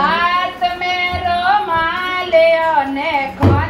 हाथ में रोमाल ने खोल